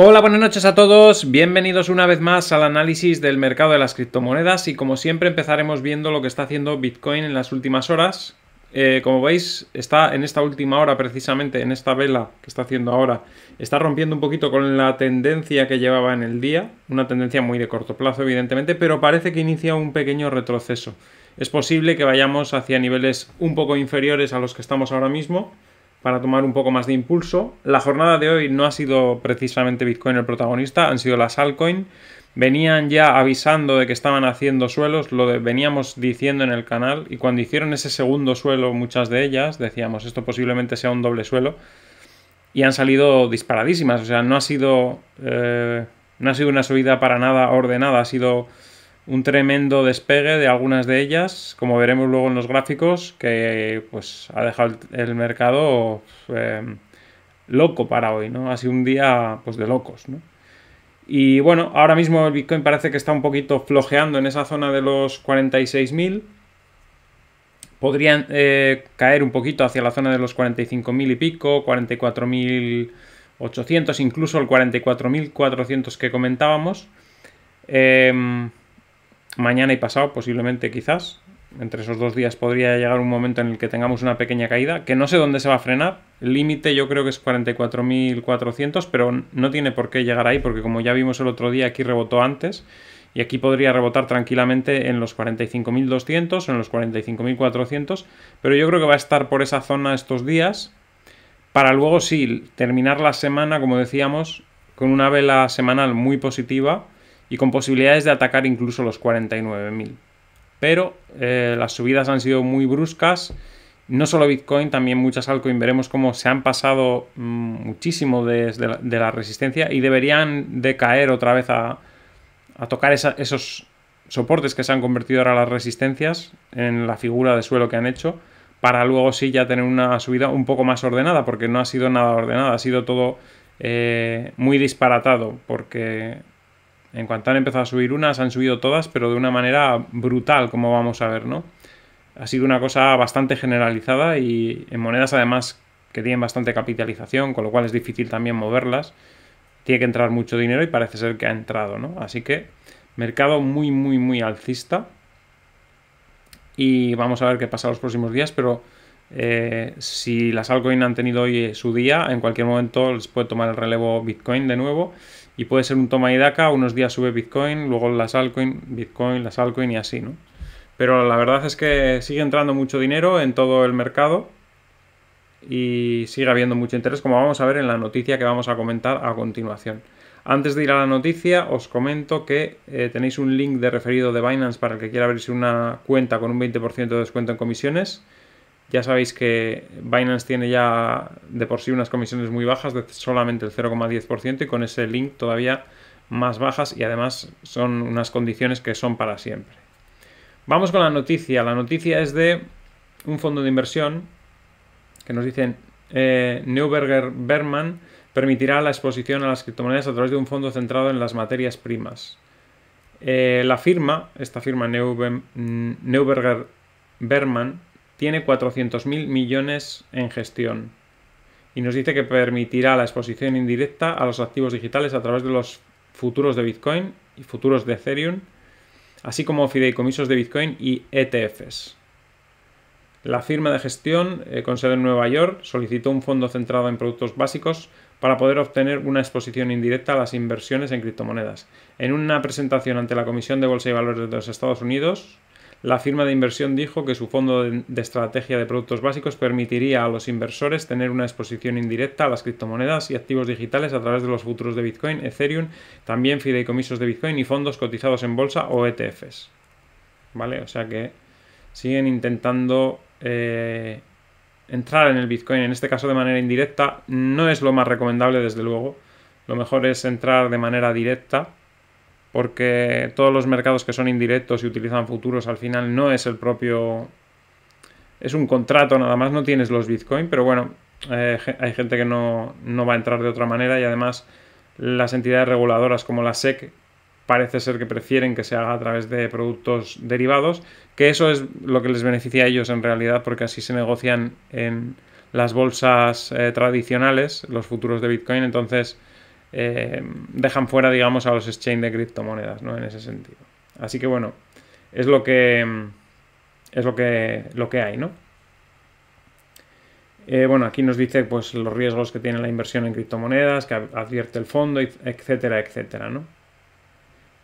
Hola, buenas noches a todos, bienvenidos una vez más al análisis del mercado de las criptomonedas y como siempre empezaremos viendo lo que está haciendo Bitcoin en las últimas horas. Eh, como veis, está en esta última hora precisamente, en esta vela que está haciendo ahora, está rompiendo un poquito con la tendencia que llevaba en el día, una tendencia muy de corto plazo evidentemente, pero parece que inicia un pequeño retroceso. Es posible que vayamos hacia niveles un poco inferiores a los que estamos ahora mismo, para tomar un poco más de impulso. La jornada de hoy no ha sido precisamente Bitcoin el protagonista, han sido las altcoin. Venían ya avisando de que estaban haciendo suelos, lo veníamos diciendo en el canal, y cuando hicieron ese segundo suelo, muchas de ellas, decíamos, esto posiblemente sea un doble suelo, y han salido disparadísimas, o sea, no ha sido, eh, no ha sido una subida para nada ordenada, ha sido un tremendo despegue de algunas de ellas, como veremos luego en los gráficos, que pues ha dejado el, mercado eh, loco para hoy, ¿no? Ha sido un día pues de locos, ¿no? Y bueno, ahora mismo el Bitcoin parece que está un poquito flojeando en esa zona de los 46.000. Podrían eh, caer un poquito hacia la zona de los 45.000 y pico, 44.800, incluso el 44.400 que comentábamos. Eh, mañana y pasado, posiblemente quizás. Entre esos dos días podría llegar un momento en el que tengamos una pequeña caída, que no sé dónde se va a frenar. Límite yo creo que es 44.400, pero no tiene por qué llegar ahí, porque como ya vimos el otro día, aquí rebotó antes. Y aquí podría rebotar tranquilamente en los 45.200 o en los 45.400. Pero yo creo que va a estar por esa zona estos días. Para luego sí, terminar la semana, como decíamos, con una vela semanal muy positiva y con posibilidades de atacar incluso los 49.000. Pero eh, las subidas han sido muy bruscas. No solo Bitcoin, también muchas altcoins. Veremos cómo se han pasado mm, muchísimo desde de la, resistencia y deberían de caer otra vez a, tocar esos soportes que se han convertido ahora las resistencias en la figura de suelo que han hecho para luego sí ya tener una subida un poco más ordenada porque no ha sido nada ordenada, ha sido todo eh, muy disparatado porque en cuanto han empezado a subir unas, han subido todas, pero de una manera brutal, como vamos a ver, ¿no? Ha sido una cosa bastante generalizada y en monedas además que tienen bastante capitalización, con lo cual es difícil también moverlas. Tiene que entrar mucho dinero y parece ser que ha entrado, ¿no? Así que mercado muy, muy, muy alcista. Y vamos a ver qué pasa los próximos días, pero eh, si las altcoins han tenido hoy su día, en cualquier momento les puede tomar el relevo Bitcoin de nuevo y puede ser un toma y daca, unos días sube Bitcoin, luego las altcoin, Bitcoin, las altcoin y así, ¿no? Pero la verdad es que sigue entrando mucho dinero en todo el mercado y sigue habiendo mucho interés, como vamos a ver en la noticia que vamos a comentar a continuación. Antes de ir a la noticia, os comento que eh, tenéis un link de referido de Binance para el que quiera abrirse una cuenta con un 20% de descuento en comisiones. Ya sabéis que Binance tiene ya de por sí unas comisiones muy bajas, de solamente el 0,10%, y con ese link todavía más bajas y además son unas condiciones que son para siempre. Vamos con la noticia. La noticia es de un fondo de inversión que nos dicen eh, Neuberger Berman permitirá la exposición a las criptomonedas a través de un fondo centrado en las materias primas. Eh, la firma, esta firma Neuberger Berman, tiene 400.000 millones en gestión y nos dice que permitirá la exposición indirecta a los activos digitales a través de los futuros de Bitcoin y futuros de Ethereum, así como fideicomisos de Bitcoin y ETFs. La firma de gestión, eh, con sede en Nueva York, solicitó un fondo centrado en productos básicos para poder obtener una exposición indirecta a las inversiones en criptomonedas. En una presentación ante la Comisión de Bolsa y Valores de los Estados Unidos, la firma de inversión dijo que su fondo de, estrategia de productos básicos permitiría a los inversores tener una exposición indirecta a las criptomonedas y activos digitales a través de los futuros de Bitcoin, Ethereum, también fideicomisos de Bitcoin y fondos cotizados en bolsa o ETFs. ¿Vale? O sea que siguen intentando eh, entrar en el Bitcoin, en este caso de manera indirecta. No es lo más recomendable, desde luego. Lo mejor es entrar de manera directa porque todos los mercados que son indirectos y utilizan futuros al final no es el propio... Es un contrato nada más, no tienes los Bitcoin, pero bueno, eh, hay gente que no, va a entrar de otra manera y además las entidades reguladoras como la SEC parece ser que prefieren que se haga a través de productos derivados, que eso es lo que les beneficia a ellos en realidad, porque así se negocian en las bolsas eh, tradicionales, los futuros de Bitcoin, entonces eh, dejan fuera, digamos, a los exchange de criptomonedas, ¿no? En ese sentido. Así que bueno, es lo que es lo que, lo que hay, ¿no? Eh, bueno, aquí nos dice pues, los riesgos que tiene la inversión en criptomonedas, que advierte el fondo, etcétera, etcétera, ¿no?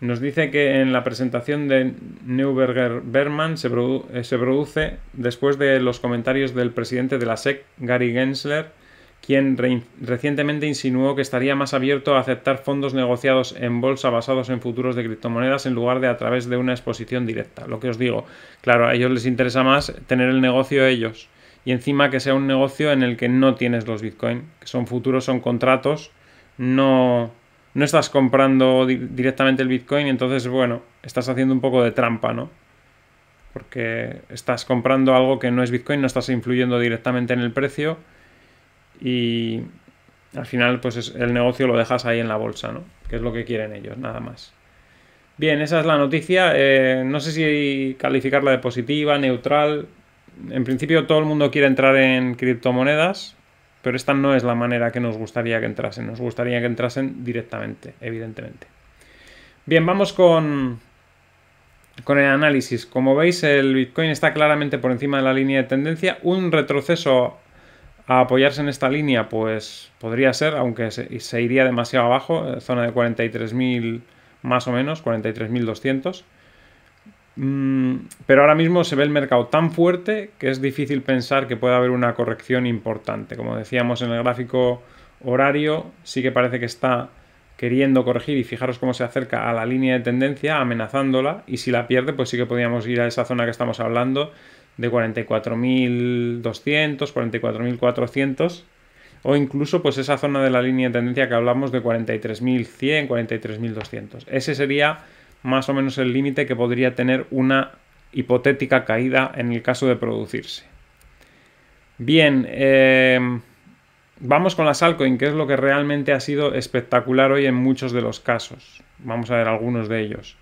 Nos dice que en la presentación de Neuberger Berman se, eh, se, produce después de los comentarios del presidente de la SEC, Gary Gensler, quien recientemente insinuó que estaría más abierto a aceptar fondos negociados en bolsa basados en futuros de criptomonedas en lugar de a través de una exposición directa. Lo que os digo, claro, a ellos les interesa más tener el negocio ellos y encima que sea un negocio en el que no tienes los Bitcoin, que son futuros, son contratos, no, no estás comprando directamente el Bitcoin, entonces, bueno, estás haciendo un poco de trampa, ¿no? Porque estás comprando algo que no es Bitcoin, no estás influyendo directamente en el precio y al final, pues el negocio lo dejas ahí en la bolsa, ¿no? Que es lo que quieren ellos, nada más. Bien, esa es la noticia. Eh, no sé si calificarla de positiva, neutral en principio todo el mundo quiere entrar en criptomonedas, pero esta no es la manera que nos gustaría que entrasen. Nos gustaría que entrasen directamente, evidentemente. Bien, vamos con, con el análisis. Como veis, el Bitcoin está claramente por encima de la línea de tendencia. Un retroceso a apoyarse en esta línea, pues podría ser, aunque se, iría demasiado abajo, zona de 43.000 más o menos, 43.200. Mm, pero ahora mismo se ve el mercado tan fuerte que es difícil pensar que pueda haber una corrección importante. Como decíamos en el gráfico horario, sí que parece que está queriendo corregir y fijaros cómo se acerca a la línea de tendencia, amenazándola, y si la pierde, pues sí que podríamos ir a esa zona que estamos hablando de 44.200, 44.400, o incluso pues esa zona de la línea de tendencia que hablamos de 43.100, 43.200. Ese sería más o menos el límite que podría tener una hipotética caída en el caso de producirse. Bien, eh, vamos con la Salcoin, que es lo que realmente ha sido espectacular hoy en muchos de los casos. Vamos a ver algunos de ellos.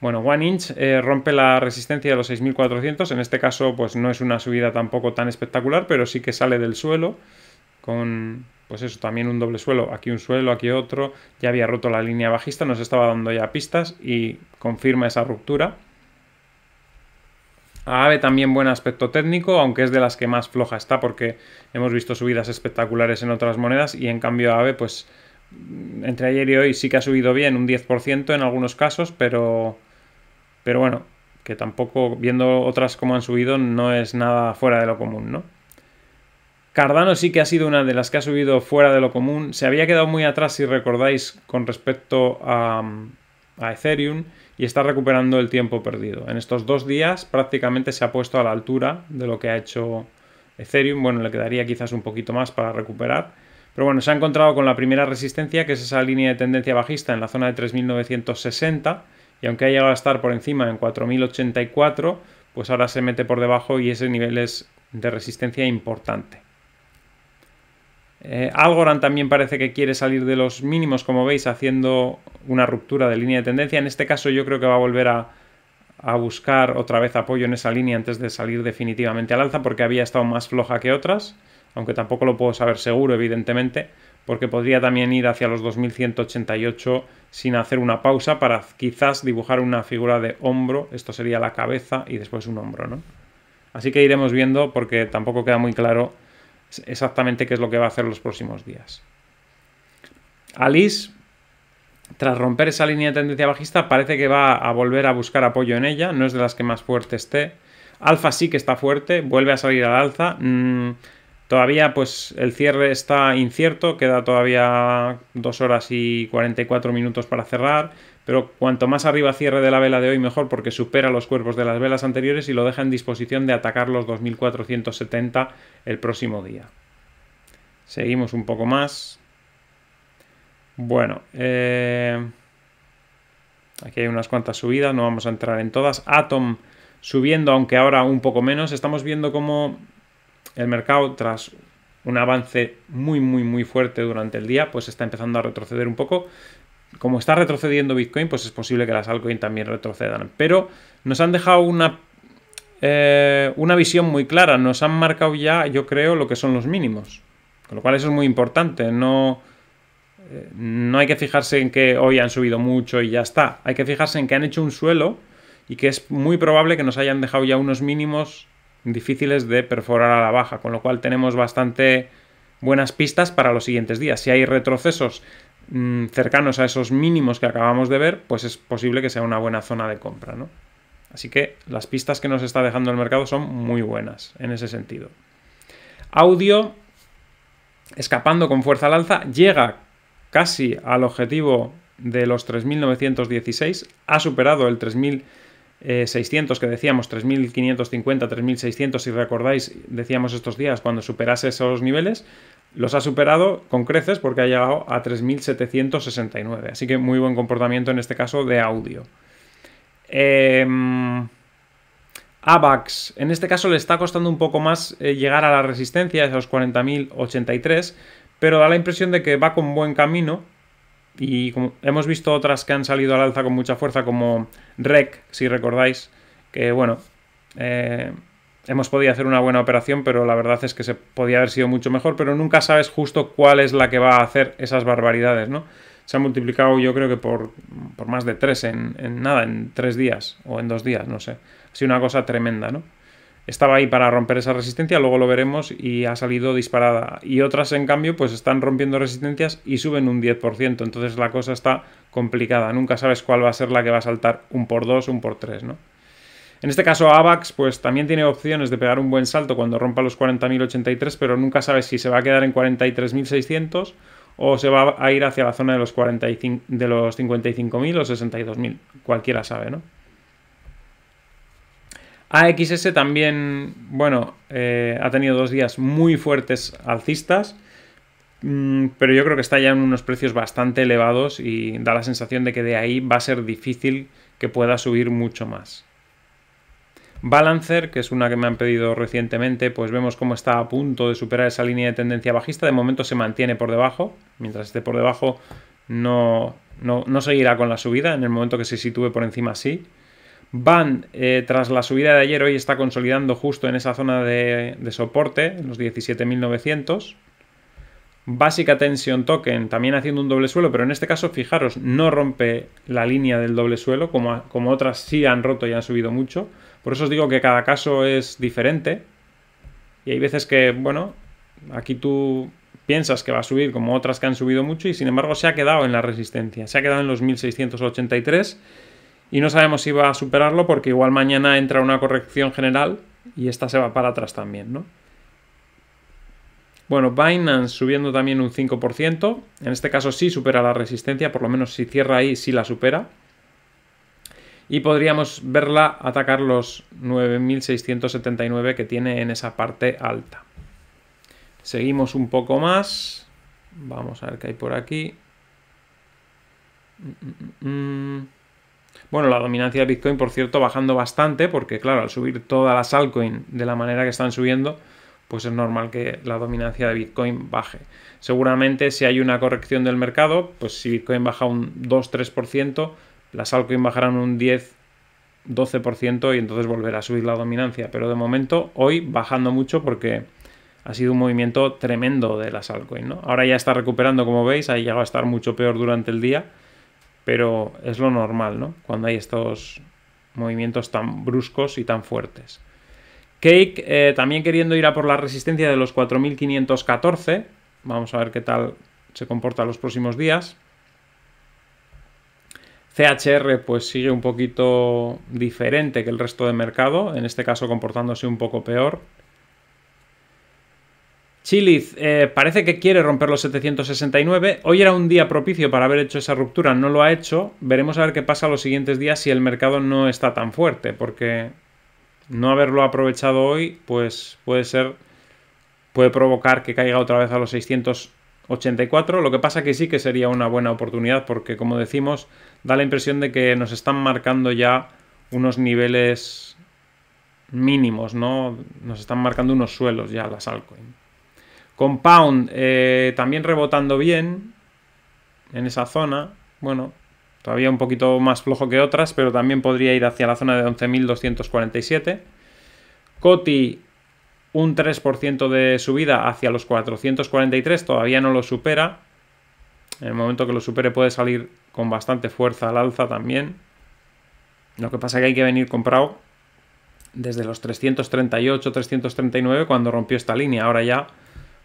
Bueno, One Inch eh, rompe la resistencia de los 6400. En este caso, pues no es una subida tampoco tan espectacular, pero sí que sale del suelo con pues eso, también un doble suelo, aquí un suelo, aquí otro, ya había roto la línea bajista, nos estaba dando ya pistas y confirma esa ruptura. AVE también buen aspecto técnico, aunque es de las que más floja está porque hemos visto subidas espectaculares en otras monedas y en cambio AVE pues entre ayer y hoy sí que ha subido bien, un 10% en algunos casos, pero, pero bueno, que tampoco viendo otras como han subido no es nada fuera de lo común, ¿no? Cardano sí que ha sido una de las que ha subido fuera de lo común. Se había quedado muy atrás, si recordáis, con respecto a, Ethereum y está recuperando el tiempo perdido. En estos dos días prácticamente se ha puesto a la altura de lo que ha hecho Ethereum. Bueno, le quedaría quizás un poquito más para recuperar. Pero bueno, se ha encontrado con la primera resistencia, que es esa línea de tendencia bajista en la zona de 3.960. Y aunque ha llegado a estar por encima en 4.084, pues ahora se mete por debajo y ese nivel es de resistencia importante. Eh, Algorand también parece que quiere salir de los mínimos, como veis, haciendo una ruptura de línea de tendencia. En este caso yo creo que va a volver a, buscar otra vez apoyo en esa línea antes de salir definitivamente al alza, porque había estado más floja que otras, aunque tampoco lo puedo saber seguro, evidentemente, porque podría también ir hacia los 2188 sin hacer una pausa para quizás dibujar una figura de hombro, esto sería la cabeza y después un hombro, ¿no? Así que iremos viendo porque tampoco queda muy claro exactamente qué es lo que va a hacer los próximos días. Alice, tras romper esa línea de tendencia bajista, parece que va a volver a buscar apoyo en ella, no es de las que más fuerte esté. Alfa sí que está fuerte, vuelve a salir al alza. Mm, todavía pues el cierre está incierto, queda todavía 2 horas y 44 minutos para cerrar pero cuanto más arriba cierre de la vela de hoy mejor porque supera los cuerpos de las velas anteriores y lo deja en disposición de atacar los 2470 el próximo día. Seguimos un poco más. Bueno, eh, aquí hay unas cuantas subidas, no vamos a entrar en todas. Atom subiendo, aunque ahora un poco menos. Estamos viendo cómo el mercado, tras un avance muy, muy, muy fuerte durante el día, pues está empezando a retroceder un poco como está retrocediendo Bitcoin, pues es posible que las altcoins también retrocedan. Pero nos han dejado una, eh, una visión muy clara, nos han marcado ya, yo creo, lo que son los mínimos. Con lo cual eso es muy importante, no, eh, no hay que fijarse en que hoy han subido mucho y ya está, hay que fijarse en que han hecho un suelo y que es muy probable que nos hayan dejado ya unos mínimos difíciles de perforar a la baja, con lo cual tenemos bastante buenas pistas para los siguientes días. Si hay retrocesos mm, cercanos a esos mínimos que acabamos de ver, pues es posible que sea una buena zona de compra, ¿no? Así que las pistas que nos está dejando el mercado son muy buenas en ese sentido. Audio, escapando con fuerza al alza, llega casi al objetivo de los 3.916, ha superado el 3.000 600 eh, que decíamos, 3550, 3600, si recordáis, decíamos estos días, cuando superase esos niveles, los ha superado con creces porque ha llegado a 3769. Así que muy buen comportamiento en este caso de audio. Em, AVAX, en este caso le está costando un poco más eh, llegar a la resistencia, esos 40.083, pero da la impresión de que va con buen camino y como hemos visto otras que han salido al alza con mucha fuerza, como REC, si recordáis, que bueno, eh, hemos podido hacer una buena operación, pero la verdad es que se podía haber sido mucho mejor, pero nunca sabes justo cuál es la que va a hacer esas barbaridades, ¿no? Se ha multiplicado yo creo que por, más de tres en, en nada, en tres días o en dos días, no sé. Ha sido una cosa tremenda, ¿no? Estaba ahí para romper esa resistencia, luego lo veremos y ha salido disparada. Y otras, en cambio, pues están rompiendo resistencias y suben un 10%. Entonces la cosa está complicada. Nunca sabes cuál va a ser la que va a saltar un por dos, un por tres, ¿no? En este caso, AVAX pues también tiene opciones de pegar un buen salto cuando rompa los 40.083, pero nunca sabes si se va a quedar en 43.600 o se va a ir hacia la zona de los, 45, de los 55.000 o 62.000. Cualquiera sabe, ¿no? AXS también, bueno, eh, ha tenido dos días muy fuertes alcistas, mm, pero yo creo que está ya en unos precios bastante elevados y da la sensación de que de ahí va a ser difícil que pueda subir mucho más. Balancer, que es una que me han pedido recientemente, pues vemos cómo está a punto de superar esa línea de tendencia bajista. De momento se mantiene por debajo. Mientras esté por debajo no, no, no seguirá con la subida. En el momento que se sitúe por encima sí. Van, eh, tras la subida de ayer, hoy está consolidando justo en esa zona de, soporte, los 17.900. Básica Tension Token también haciendo un doble suelo, pero en este caso, fijaros, no rompe la línea del doble suelo, como, como otras sí han roto y han subido mucho. Por eso os digo que cada caso es diferente. Y hay veces que, bueno, aquí tú piensas que va a subir como otras que han subido mucho y sin embargo se ha quedado en la resistencia. Se ha quedado en los 1683 y no sabemos si va a superarlo porque igual mañana entra una corrección general y esta se va para atrás también, ¿no? Bueno, Binance subiendo también un 5%. En este caso sí supera la resistencia, por lo menos si cierra ahí sí la supera. Y podríamos verla atacar los 9.679 que tiene en esa parte alta. Seguimos un poco más. Vamos a ver qué hay por aquí. Mm, mm, mm, bueno, la dominancia de Bitcoin, por cierto, bajando bastante, porque claro, al subir todas las altcoins de la manera que están subiendo, pues es normal que la dominancia de Bitcoin baje. Seguramente si hay una corrección del mercado, pues si Bitcoin baja un 2-3%, las altcoins bajarán un 10 12% y entonces volverá a subir la dominancia. Pero de momento, hoy bajando mucho porque ha sido un movimiento tremendo de las altcoins. Ahora ya está recuperando, como veis, ha llegado a estar mucho peor durante el día pero es lo normal, ¿no? Cuando hay estos movimientos tan bruscos y tan fuertes. Cake eh, también queriendo ir a por la resistencia de los 4514. Vamos a ver qué tal se comporta los próximos días. CHR pues sigue un poquito diferente que el resto del mercado, en este caso comportándose un poco peor. Chiliz eh, parece que quiere romper los 769. Hoy era un día propicio para haber hecho esa ruptura, no lo ha hecho. Veremos a ver qué pasa los siguientes días si el mercado no está tan fuerte, porque no haberlo aprovechado hoy, pues puede ser, puede provocar que caiga otra vez a los 684. Lo que pasa que sí que sería una buena oportunidad, porque como decimos, da la impresión de que nos están marcando ya unos niveles mínimos, ¿no? Nos están marcando unos suelos ya las altcoins. Compound eh, también rebotando bien en esa zona. bueno, todavía un poquito más flojo que otras, pero también podría ir hacia la zona de 11.247. Coti, un 3% de subida hacia los 443, todavía no lo supera. En el momento que lo supere puede salir con bastante fuerza al alza también. Lo que pasa es que hay que venir comprado desde los 338, 339 cuando rompió esta línea. Ahora ya,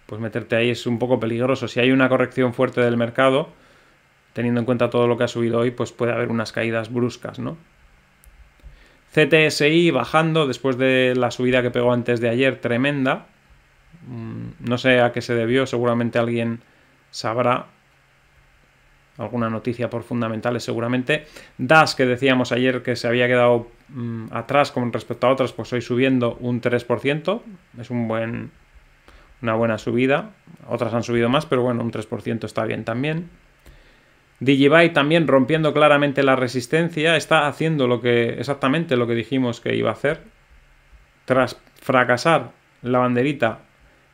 pues meterte ahí es un poco peligroso. Si hay una corrección fuerte del mercado, teniendo en cuenta todo lo que ha subido hoy, pues puede haber unas caídas bruscas, ¿no? CTSI bajando después de la subida que pegó antes de ayer, tremenda. Mm, no sé a qué se debió, seguramente alguien sabrá. Alguna noticia por fundamentales seguramente. DAS, que decíamos ayer que se había quedado mm, atrás con respecto a otras, pues hoy subiendo un 3%. Es un buen, una buena subida. Otras han subido más, pero bueno, un 3% está bien también. Digibyte también rompiendo claramente la resistencia, está haciendo lo que exactamente lo que dijimos que iba a hacer. Tras fracasar la banderita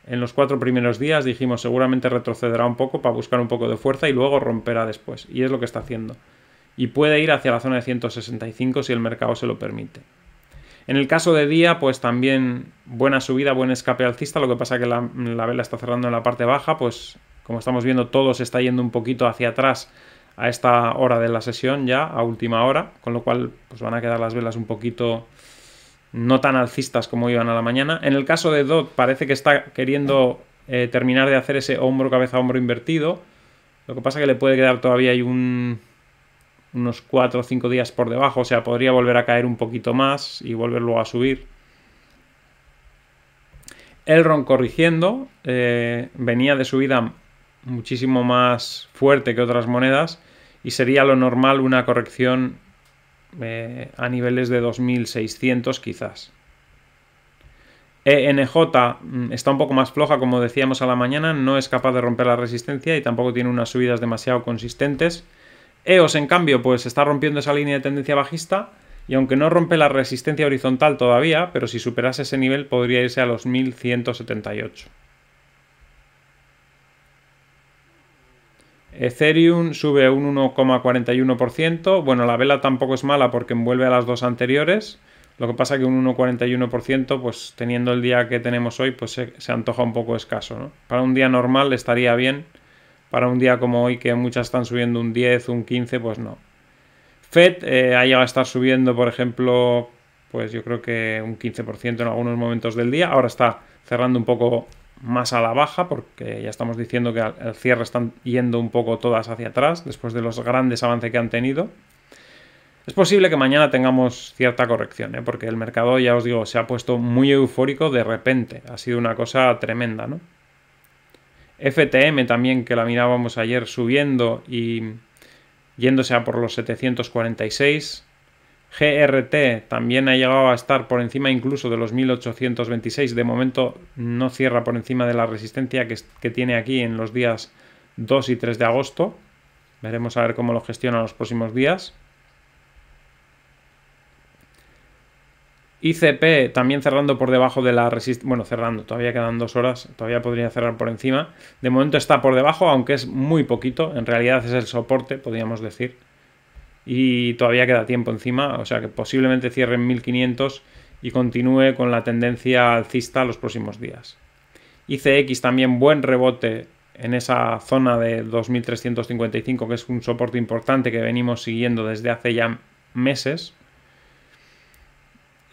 en los cuatro primeros días, dijimos seguramente retrocederá un poco para buscar un poco de fuerza y luego romperá después. Y es lo que está haciendo. Y puede ir hacia la zona de 165 si el mercado se lo permite. En el caso de día, pues también buena subida, buen escape alcista. Lo que pasa que la, la vela está cerrando en la parte baja, pues como estamos viendo todo se está yendo un poquito hacia atrás a esta hora de la sesión ya, a última hora, con lo cual pues van a quedar las velas un poquito no tan alcistas como iban a la mañana. En el caso de DOT parece que está queriendo eh, terminar de hacer ese hombro, cabeza, hombro invertido. Lo que pasa que le puede quedar todavía hay un, unos 4 o 5 días por debajo, o sea, podría volver a caer un poquito más y volver luego a subir. Elron corrigiendo, eh, venía de subida muchísimo más fuerte que otras monedas y sería lo normal una corrección eh, a niveles de 2600 quizás. ENJ mm, está un poco más floja, como decíamos a la mañana, no es capaz de romper la resistencia y tampoco tiene unas subidas demasiado consistentes. EOS, en cambio, pues está rompiendo esa línea de tendencia bajista y aunque no rompe la resistencia horizontal todavía, pero si superase ese nivel podría irse a los 1178. Ethereum sube un 1,41%. Bueno, la vela tampoco es mala porque envuelve a las dos anteriores. Lo que pasa que un 1,41%, pues teniendo el día que tenemos hoy, pues se, antoja un poco escaso. Para un día normal estaría bien. Para un día como hoy, que muchas están subiendo un 10, un 15, pues no. Fed eh, ha llegado a estar subiendo, por ejemplo, pues yo creo que un 15% en algunos momentos del día. Ahora está cerrando un poco más a la baja, porque ya estamos diciendo que al cierre están yendo un poco todas hacia atrás, después de los grandes avances que han tenido. Es posible que mañana tengamos cierta corrección, ¿eh? porque el mercado, ya os digo, se ha puesto muy eufórico de repente. Ha sido una cosa tremenda, ¿no? FTM también, que la mirábamos ayer subiendo y yéndose a por los 746. GRT también ha llegado a estar por encima incluso de los 1826. De momento no cierra por encima de la resistencia que, tiene aquí en los días 2 y 3 de agosto. Veremos a ver cómo lo gestiona los próximos días. ICP también cerrando por debajo de la resistencia. Bueno, cerrando, todavía quedan dos horas, todavía podría cerrar por encima. De momento está por debajo, aunque es muy poquito. En realidad es el soporte, podríamos decir y todavía queda tiempo encima, o sea que posiblemente cierre en 1500 y continúe con la tendencia alcista los próximos días. ICX también buen rebote en esa zona de 2355 que es un soporte importante que venimos siguiendo desde hace ya meses.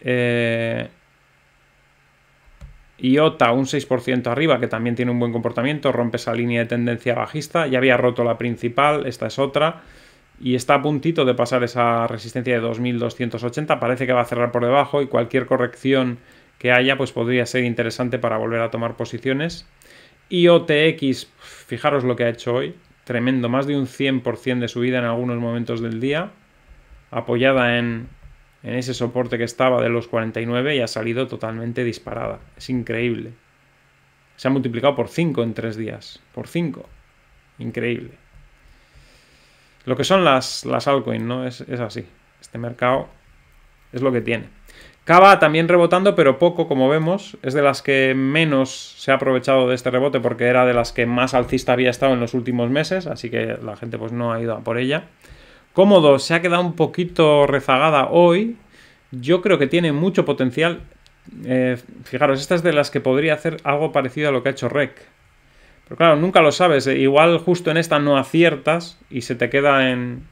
Eh, IOTA un 6% arriba que también tiene un buen comportamiento, rompe esa línea de tendencia bajista, ya había roto la principal, esta es otra y está a puntito de pasar esa resistencia de 2280. Parece que va a cerrar por debajo y cualquier corrección que haya pues podría ser interesante para volver a tomar posiciones. IOTX, fijaros lo que ha hecho hoy, tremendo, más de un 100% de subida en algunos momentos del día, apoyada en, en ese soporte que estaba de los 49 y ha salido totalmente disparada. Es increíble. Se ha multiplicado por 5 en 3 días. Por 5. Increíble. Lo que son las, las altcoins, ¿no? Es, así. Este mercado es lo que tiene. Cava también rebotando, pero poco, como vemos. Es de las que menos se ha aprovechado de este rebote porque era de las que más alcista había estado en los últimos meses, así que la gente pues no ha ido a por ella. Cómodo se ha quedado un poquito rezagada hoy. Yo creo que tiene mucho potencial. Eh, fijaros, esta es de las que podría hacer algo parecido a lo que ha hecho Rec. Pero claro, nunca lo sabes. Eh, igual justo en esta no aciertas y se te queda en,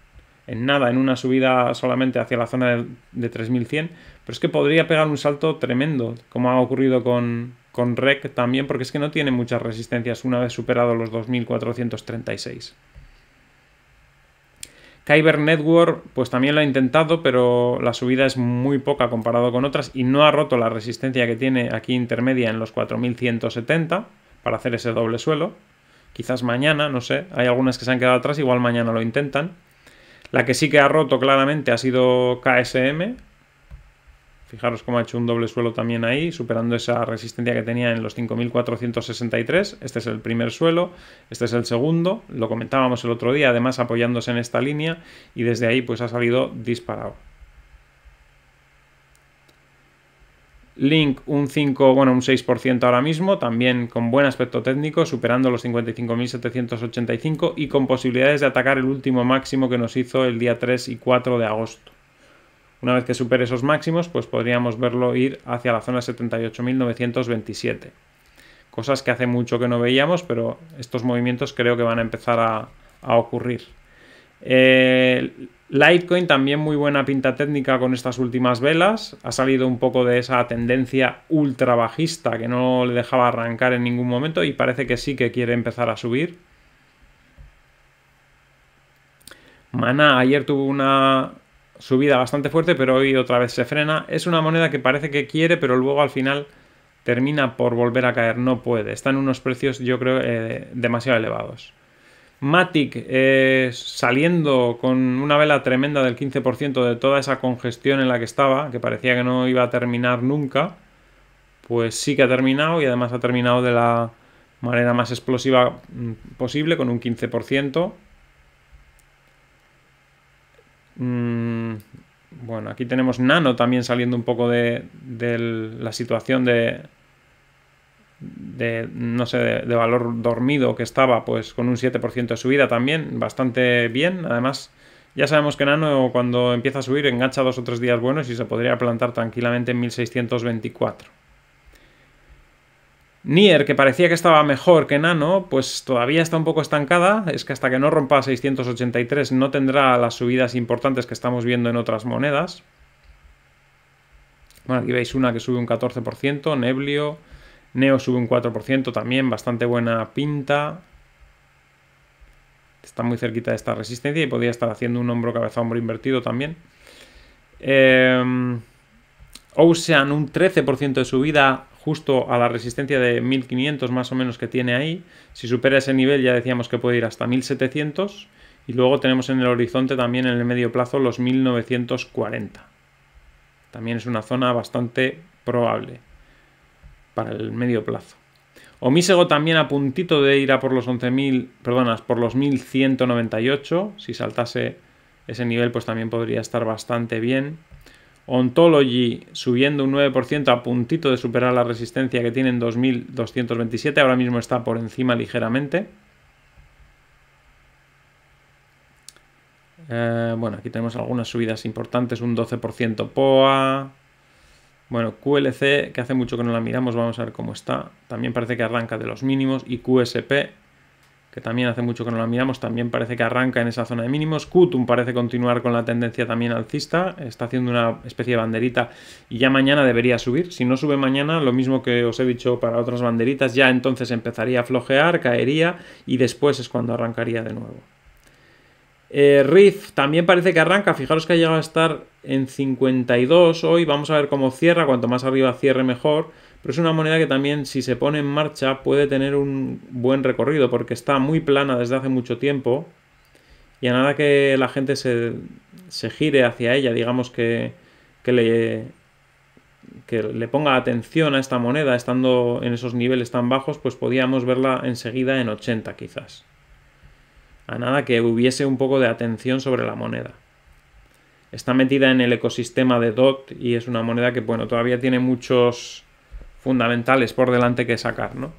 en nada, en una subida solamente hacia la zona de, de 3100. Pero es que podría pegar un salto tremendo, como ha ocurrido con, con REC también, porque es que no tiene muchas resistencias una vez superado los 2436. Kyber Network, pues también lo ha intentado, pero la subida es muy poca comparado con otras y no ha roto la resistencia que tiene aquí intermedia en los 4170 para hacer ese doble suelo. Quizás mañana, no sé, hay algunas que se han quedado atrás, igual mañana lo intentan. La que sí que ha roto claramente ha sido KSM, Fijaros cómo ha hecho un doble suelo también ahí, superando esa resistencia que tenía en los 5463. Este es el primer suelo, este es el segundo, lo comentábamos el otro día, además apoyándose en esta línea y desde ahí pues ha salido disparado. Link un 5, bueno, un 6% ahora mismo, también con buen aspecto técnico, superando los 55.785 y con posibilidades de atacar el último máximo que nos hizo el día 3 y 4 de agosto. Una vez que supere esos máximos, pues podríamos verlo ir hacia la zona 78.927. Cosas que hace mucho que no veíamos, pero estos movimientos creo que van a empezar a, ocurrir. Eh, Litecoin también muy buena pinta técnica con estas últimas velas. Ha salido un poco de esa tendencia ultra bajista que no le dejaba arrancar en ningún momento y parece que sí que quiere empezar a subir. Mana ayer tuvo una, subida bastante fuerte, pero hoy otra vez se frena. Es una moneda que parece que quiere, pero luego al final termina por volver a caer. No puede. Está en unos precios, yo creo, eh, demasiado elevados. Matic eh, saliendo con una vela tremenda del 15% de toda esa congestión en la que estaba, que parecía que no iba a terminar nunca, pues sí que ha terminado y además ha terminado de la manera más explosiva mm, posible, con un 15%. Mm, bueno, aquí tenemos Nano también saliendo un poco de, la situación de, de no sé, de, valor dormido que estaba, pues con un 7% de subida también, bastante bien. Además, ya sabemos que Nano cuando empieza a subir engancha dos o tres días buenos y se podría plantar tranquilamente en 1624. Nier, que parecía que estaba mejor que Nano, pues todavía está un poco estancada. Es que hasta que no rompa 683 no tendrá las subidas importantes que estamos viendo en otras monedas. Bueno, aquí veis una que sube un 14%, Neblio. Neo sube un 4% también, bastante buena pinta. Está muy cerquita de esta resistencia y podría estar haciendo un hombro cabeza hombro invertido también. Eh, Ocean un 13% de subida justo a la resistencia de 1500 más o menos que tiene ahí. Si supera ese nivel ya decíamos que puede ir hasta 1700 y luego tenemos en el horizonte también en el medio plazo los 1940. También es una zona bastante probable para el medio plazo. Omísego también a puntito de ir a por los 11.000, perdonas, por los 1198. Si saltase ese nivel pues también podría estar bastante bien. Ontology subiendo un 9% a puntito de superar la resistencia que tiene en 2227, ahora mismo está por encima ligeramente. Eh, bueno, aquí tenemos algunas subidas importantes, un 12% POA. Bueno, QLC, que hace mucho que no la miramos, vamos a ver cómo está. También parece que arranca de los mínimos. Y QSP, que también hace mucho que no la miramos, también parece que arranca en esa zona de mínimos. Kutum parece continuar con la tendencia también alcista, está haciendo una especie de banderita y ya mañana debería subir. Si no sube mañana, lo mismo que os he dicho para otras banderitas, ya entonces empezaría a flojear, caería y después es cuando arrancaría de nuevo. Eh, Riff también parece que arranca, fijaros que ha llegado a estar en 52 hoy, vamos a ver cómo cierra, cuanto más arriba cierre mejor pero es una moneda que también si se pone en marcha puede tener un buen recorrido porque está muy plana desde hace mucho tiempo y a nada que la gente se, gire hacia ella, digamos que, que, le, que le ponga atención a esta moneda estando en esos niveles tan bajos, pues podíamos verla enseguida en 80 quizás. A nada que hubiese un poco de atención sobre la moneda. está metida en el ecosistema de DOT y es una moneda que, bueno, todavía tiene muchos fundamentales por delante que sacar, ¿no?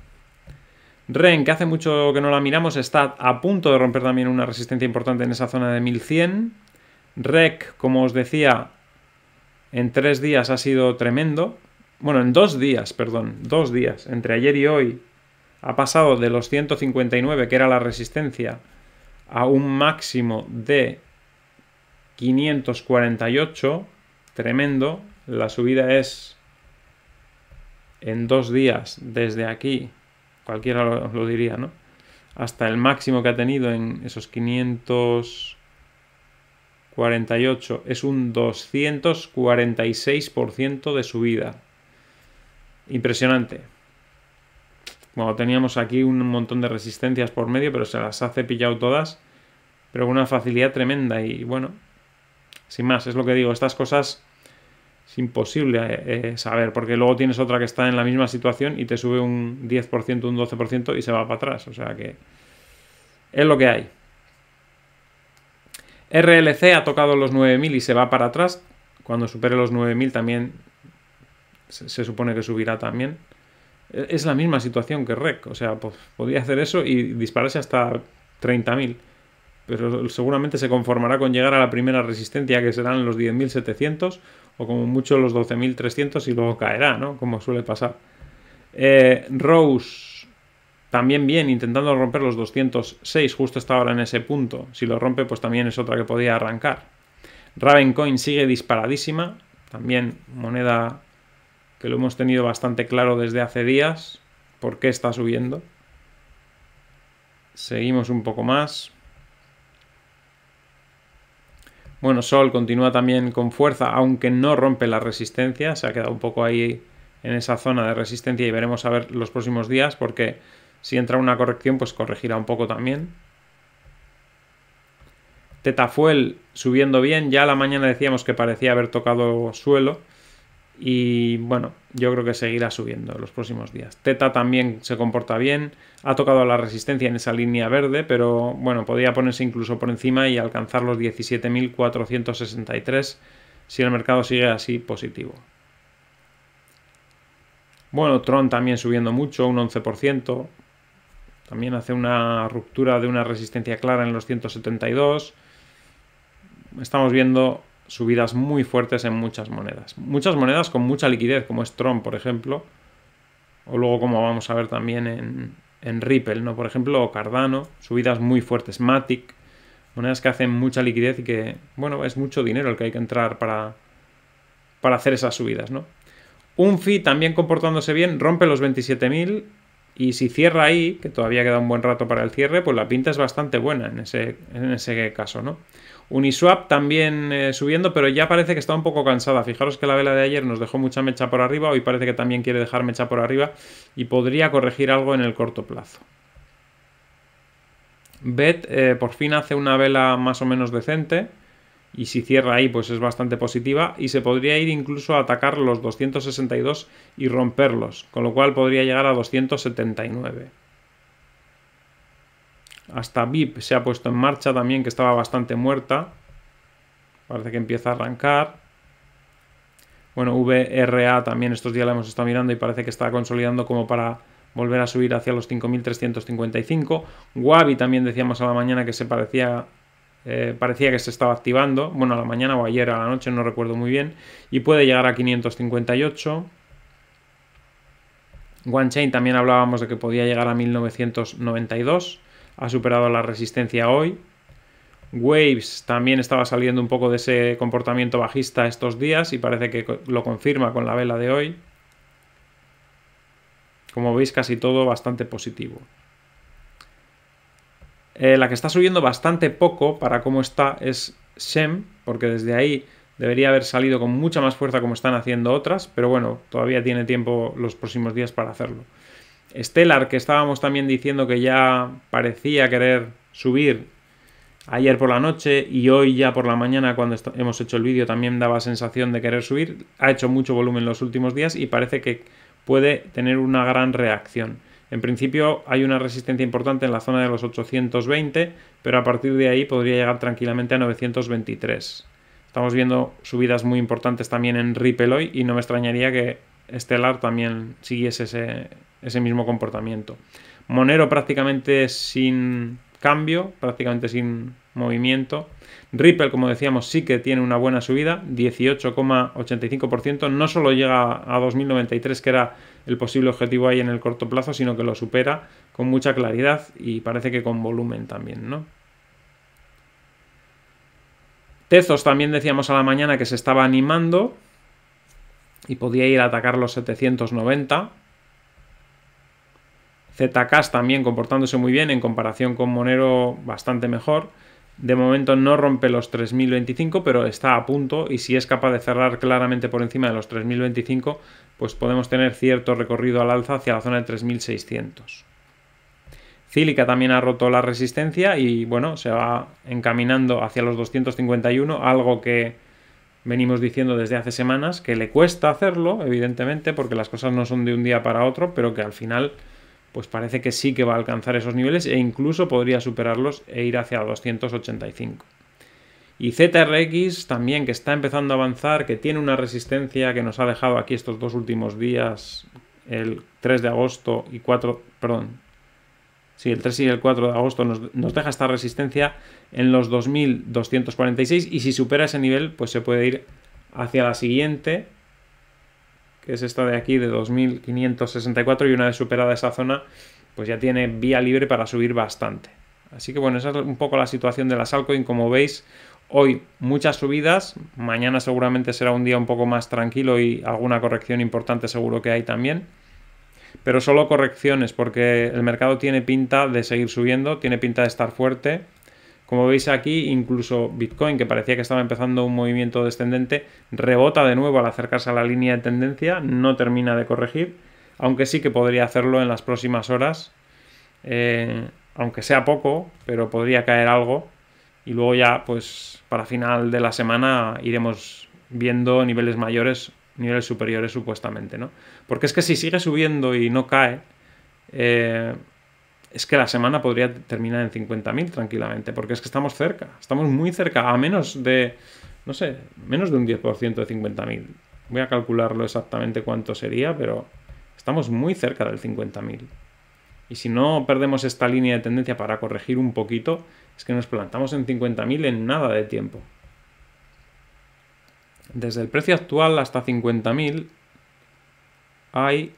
REN, que hace mucho que no la miramos, está a punto de romper también una resistencia importante en esa zona de 1100. REC, como os decía, en tres días ha sido tremendo. Bueno, en dos días, perdón, dos días, entre ayer y hoy, ha pasado de los 159, que era la resistencia, a un máximo de 548. Tremendo. La subida es en dos días desde aquí, cualquiera lo, diría, ¿no? Hasta el máximo que ha tenido en esos 548 es un 246% de subida. Impresionante. Bueno, teníamos aquí un montón de resistencias por medio, pero se las ha cepillado todas, pero con una facilidad tremenda. Y bueno, sin más, es lo que digo, estas cosas es imposible eh, eh, saber, porque luego tienes otra que está en la misma situación y te sube un 10%, un 12% y se va para atrás. O sea que es lo que hay. RLC ha tocado los 9000 y se va para atrás. Cuando supere los 9000 también se, supone que subirá también. E, es la misma situación que REC. O sea, podría hacer eso y dispararse hasta 30.000 pero seguramente se conformará con llegar a la primera resistencia que serán los 10.700 o como mucho los 12.300 y luego caerá, ¿no? Como suele pasar. Eh, Rose también bien, intentando romper los 206, justo está ahora en ese punto. Si lo rompe, pues también es otra que podía arrancar. Ravencoin sigue disparadísima, también moneda que lo hemos tenido bastante claro desde hace días. ¿Por qué está subiendo? Seguimos un poco más. Bueno, Sol continúa también con fuerza, aunque no rompe la resistencia. Se ha quedado un poco ahí en esa zona de resistencia y veremos a ver los próximos días porque si entra una corrección pues corregirá un poco también. Tetafuel subiendo bien, ya a la mañana decíamos que parecía haber tocado suelo y bueno, yo creo que seguirá subiendo en los próximos días. Teta también se comporta bien, ha tocado la resistencia en esa línea verde, pero bueno, podría ponerse incluso por encima y alcanzar los 17.463 si el mercado sigue así positivo. Bueno, Tron también subiendo mucho, un 11%. También hace una ruptura de una resistencia clara en los 172. Estamos viendo subidas muy fuertes en muchas monedas. Muchas monedas con mucha liquidez, como es por ejemplo. O luego, como vamos a ver también en, en Ripple, ¿no? Por ejemplo, Cardano, subidas muy fuertes. Matic, monedas que hacen mucha liquidez y que, bueno, es mucho dinero el que hay que entrar para, para hacer esas subidas, ¿no? Un FI también comportándose bien, rompe los 27.000 y si cierra ahí, que todavía queda un buen rato para el cierre, pues la pinta es bastante buena en ese, en ese caso, ¿no? Uniswap también eh, subiendo, pero ya parece que está un poco cansada. Fijaros que la vela de ayer nos dejó mucha mecha por arriba, hoy parece que también quiere dejar mecha por arriba y podría corregir algo en el corto plazo. Bet eh, por fin hace una vela más o menos decente y si cierra ahí pues es bastante positiva y se podría ir incluso a atacar los 262 y romperlos, con lo cual podría llegar a 279. Hasta VIP se ha puesto en marcha también, que estaba bastante muerta. Parece que empieza a arrancar. Bueno, VRA también estos días la hemos estado mirando y parece que está consolidando como para volver a subir hacia los 5.355. Wabi también decíamos a la mañana que se parecía, eh, parecía que se estaba activando. Bueno, a la mañana o ayer a la noche, no recuerdo muy bien. Y puede llegar a 558. OneChain también hablábamos de que podía llegar a 1992 ha superado la resistencia hoy. Waves también estaba saliendo un poco de ese comportamiento bajista estos días y parece que lo confirma con la vela de hoy. Como veis, casi todo bastante positivo. Eh, la que está subiendo bastante poco para cómo está es SEM, porque desde ahí debería haber salido con mucha más fuerza como están haciendo otras, pero bueno, todavía tiene tiempo los próximos días para hacerlo. Stellar, que estábamos también diciendo que ya parecía querer subir ayer por la noche y hoy ya por la mañana cuando hemos hecho el vídeo también daba sensación de querer subir. Ha hecho mucho volumen los últimos días y parece que puede tener una gran reacción. En principio hay una resistencia importante en la zona de los 820, pero a partir de ahí podría llegar tranquilamente a 923. Estamos viendo subidas muy importantes también en Ripple hoy y no me extrañaría que Stellar también siguiese ese, ese mismo comportamiento. Monero prácticamente sin cambio, prácticamente sin movimiento. Ripple, como decíamos, sí que tiene una buena subida, 18,85%. No solo llega a 2093, que era el posible objetivo ahí en el corto plazo, sino que lo supera con mucha claridad y parece que con volumen también, ¿no? Tezos también decíamos a la mañana que se estaba animando y podía ir a atacar los 790. ZK también comportándose muy bien en comparación con Monero bastante mejor. De momento no rompe los 3025, pero está a punto y si es capaz de cerrar claramente por encima de los 3025, pues podemos tener cierto recorrido al alza hacia la zona de 3600. Cílica también ha roto la resistencia y bueno, se va encaminando hacia los 251, algo que venimos diciendo desde hace semanas, que le cuesta hacerlo, evidentemente, porque las cosas no son de un día para otro, pero que al final pues parece que sí que va a alcanzar esos niveles e incluso podría superarlos e ir hacia 285. Y ZRX también, que está empezando a avanzar, que tiene una resistencia que nos ha dejado aquí estos dos últimos días, el 3 de agosto y 4, perdón, Sí, el 3 y el 4 de agosto nos, deja esta resistencia en los 2246 y si supera ese nivel pues se puede ir hacia la siguiente que es esta de aquí de 2564 y una vez superada esa zona pues ya tiene vía libre para subir bastante. Así que bueno, esa es un poco la situación de las altcoin. Como veis, hoy muchas subidas, mañana seguramente será un día un poco más tranquilo y alguna corrección importante seguro que hay también pero solo correcciones porque el mercado tiene pinta de seguir subiendo, tiene pinta de estar fuerte. Como veis aquí, incluso Bitcoin, que parecía que estaba empezando un movimiento descendente, rebota de nuevo al acercarse a la línea de tendencia, no termina de corregir, aunque sí que podría hacerlo en las próximas horas, eh, aunque sea poco, pero podría caer algo. Y luego ya, pues para final de la semana iremos viendo niveles mayores niveles superiores supuestamente, ¿no? Porque es que si sigue subiendo y no cae, eh, es que la semana podría terminar en 50.000 tranquilamente, porque es que estamos cerca, estamos muy cerca, a menos de, no sé, menos de un 10% de 50.000. Voy a calcularlo exactamente cuánto sería, pero estamos muy cerca del 50.000. Y si no perdemos esta línea de tendencia para corregir un poquito, es que nos plantamos en 50.000 en nada de tiempo. Desde el precio actual hasta 50.000 hay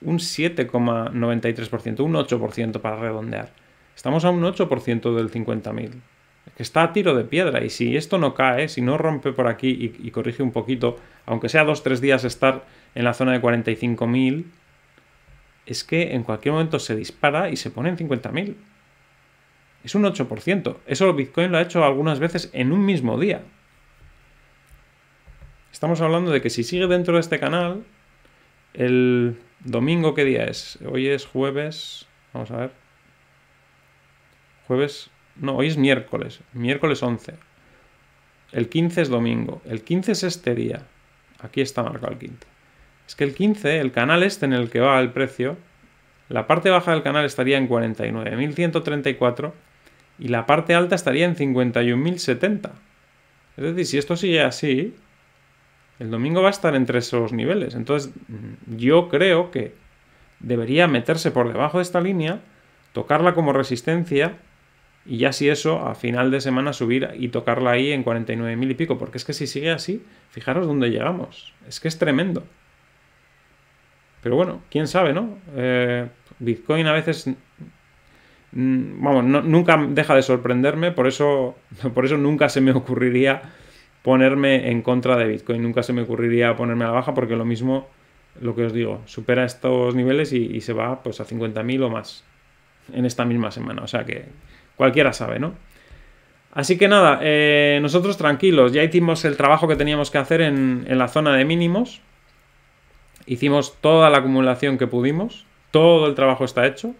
un 7,93%, un 8% para redondear. Estamos a un 8% del 50.000. Que está a tiro de piedra y si esto no cae, si no rompe por aquí y, corrige un poquito, aunque sea dos tres días estar en la zona de 45.000, es que en cualquier momento se dispara y se pone en 50.000. Es un 8%. Eso Bitcoin lo ha hecho algunas veces en un mismo día. Estamos hablando de que si sigue dentro de este canal, el domingo, ¿qué día es? Hoy es jueves. Vamos a ver. Jueves. No, hoy es miércoles. Miércoles 11. El 15 es domingo. El 15 es este día. Aquí está marcado el 15. Es que el 15, el canal este en el que va el precio, la parte baja del canal estaría en 49.134 y la parte alta estaría en 51.070. Es decir, si esto sigue así, el domingo va a estar entre esos niveles. Entonces, yo creo que debería meterse por debajo de esta línea, tocarla como resistencia y ya si eso, a final de semana subir y tocarla ahí en 49.000 y pico. Porque es que si sigue así, fijaros dónde llegamos. Es que es tremendo. Pero bueno, quién sabe, ¿no? Eh, Bitcoin a veces vamos, nunca deja de sorprenderme, por eso, por eso nunca se me ocurriría ponerme en contra de Bitcoin. Nunca se me ocurriría ponerme a la baja porque lo mismo, lo que os digo, supera estos niveles y, se va pues a 50.000 o más en esta misma semana. O sea que cualquiera sabe, ¿no? Así que nada, eh, nosotros tranquilos, ya hicimos el trabajo que teníamos que hacer en, en la zona de mínimos. Hicimos toda la acumulación que pudimos, todo el trabajo está hecho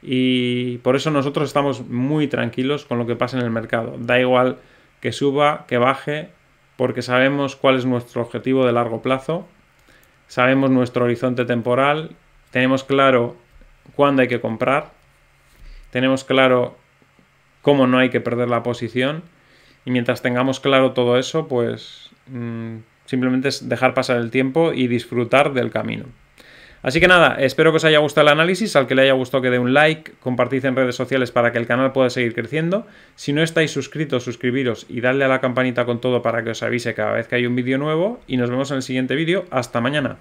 y por eso nosotros estamos muy tranquilos con lo que pasa en el mercado. Da igual que suba, que baje, porque sabemos cuál es nuestro objetivo de largo plazo, sabemos nuestro horizonte temporal, tenemos claro cuándo hay que comprar, tenemos claro cómo no hay que perder la posición. Y mientras tengamos claro todo eso, pues mm, simplemente es dejar pasar el tiempo y disfrutar del camino. Así que nada, espero que os haya gustado el análisis, al que le haya gustado que dé un like, compartid en redes sociales para que el canal pueda seguir creciendo. Si no estáis suscritos, suscribiros y darle a la campanita con todo para que os avise cada vez que hay un vídeo nuevo y nos vemos en el siguiente vídeo. Hasta mañana.